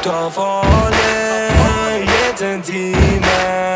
ska farlig, jeden time